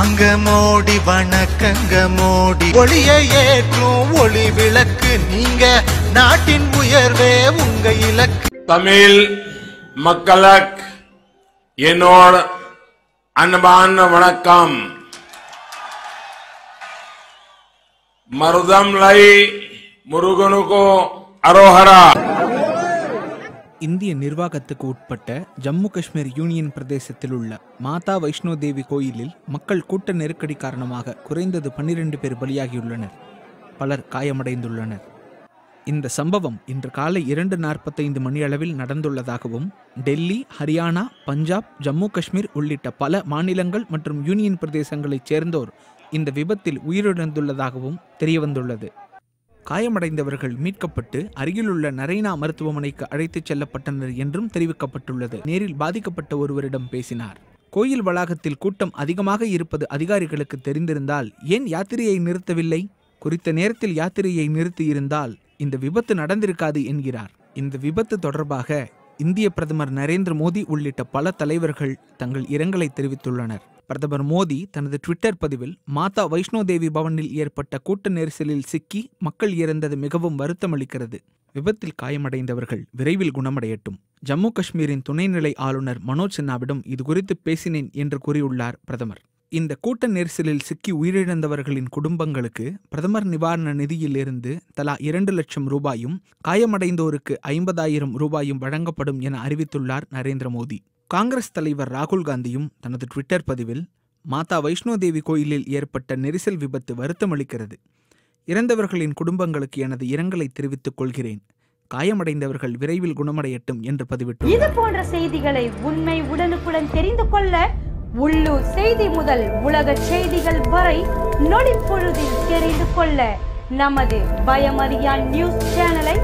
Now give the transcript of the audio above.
வாங்க மோடி வணக்கங்க மோடி. ஒளியை ஏற்றும் ஒளி விளக்கு நீங்க நாட்டின் உயர்வே உங்க இலக்கு. தமிழ் மக்களுக்கு என்னோட அன்பான வணக்கம். மருதம் லை முருகனுக்கு அரோஹரா இந்திய நிர்வாகத்துக்கு உட்பட்ட ஜம்மு காஷ்மீர் யூனியன் பிரதேசத்தில் உள்ள மாதா வைஷ்ணோ தேவி கோயிலில் மக்கள் கூட்ட நெருக்கடி காரணமாக குறைந்தது பன்னிரண்டு பேர் பலியாகியுள்ளனர். பலர் காயமடைந்துள்ளனர். இந்த சம்பவம் இன்று காலை இரண்டு நாற்பத்தைந்து மணியளவில் நடந்துள்ளதாகவும் டெல்லி ஹரியானா பஞ்சாப் ஜம்மு காஷ்மீர் உள்ளிட்ட பல மாநிலங்கள் மற்றும் யூனியன் பிரதேசங்களைச் சேர்ந்தோர் இந்த விபத்தில் உயிரிழந்துள்ளதாகவும் தெரியவந்துள்ளது. காயமடைந்தவர்கள் மீட்கப்பட்டு அருகிலுள்ள நரைனா மருத்துவமனைக்கு அழைத்துச் செல்லப்பட்டனர் என்றும் தெரிவிக்கப்பட்டுள்ளது. நேரில் பாதிக்கப்பட்ட ஒருவரிடம் பேசினார். கோயில் வளாகத்தில் கூட்டம் அதிகமாக இருப்பது அதிகாரிகளுக்கு தெரிந்திருந்தால் ஏன் யாத்திரையை நிறுத்தவில்லை? குறித்த நேரத்தில் யாத்திரையை நிறுத்தியிருந்தால் இந்த விபத்து நடந்திருக்காது என்கிறார். இந்த விபத்து தொடர்பாக இந்திய பிரதமர் நரேந்திர மோடி உள்ளிட்ட பல தலைவர்கள் தங்கள் இரங்கலை தெரிவித்துள்ளனர். பிரதமர் மோடி தனது ட்விட்டர் பதிவில் மாதா வைஷ்ணோ தேவி பவனில் ஏற்பட்ட கூட்ட நெரிசலில் சிக்கி மக்கள் இறந்தது மிகவும் வருத்தமளிக்கிறது. விபத்தில் காயமடைந்தவர்கள் விரைவில் குணமடையட்டும். ஜம்மு காஷ்மீரின் துணைநிலை ஆளுநர் மனோஜ் சின்ஹாவிடம் இது குறித்து பேசினேன் என்று கூறியுள்ளார் பிரதமர். இந்த கூட்ட நெரிசலில் சிக்கி உயிரிழந்தவர்களின் குடும்பங்களுக்கு பிரதமர் நிவாரண நிதியிலிருந்து தலா இரண்டு லட்சம் ரூபாயும் காயமடைந்தோருக்கு ஐம்பதாயிரம் ரூபாயும் வழங்கப்படும் என அறிவித்துள்ளார் நரேந்திர மோடி. காங்கிரஸ் தலைவர் ராகுல் காந்தியும் தனது ட்விட்டர் பதிவில் மாதா வைஷ்ணோ தேவி கோயிலில் ஏற்பட்ட நெரிசல் விபத்து வருத்தமளிக்கிறது இறந்தவர்களின் குடும்பங்களுக்கு எனது இரங்கலை தெரிவித்துக் கொள்கிறேன். காயமடைந்தவர்கள் விரைவில் குணமடையட்டும் என்று பதிவிட்டு இது போன்ற செய்திகளை உண்மை உடனுக்குடன் தெரிந்து கொள்ள உள்ளூர் செய்தி முதல் உலக செய்திகள் வரை நொடிப்பொழுதில் தெரிந்து கொள்ள நமது பயமறியான் நியூஸ் சேனலை